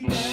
Yeah.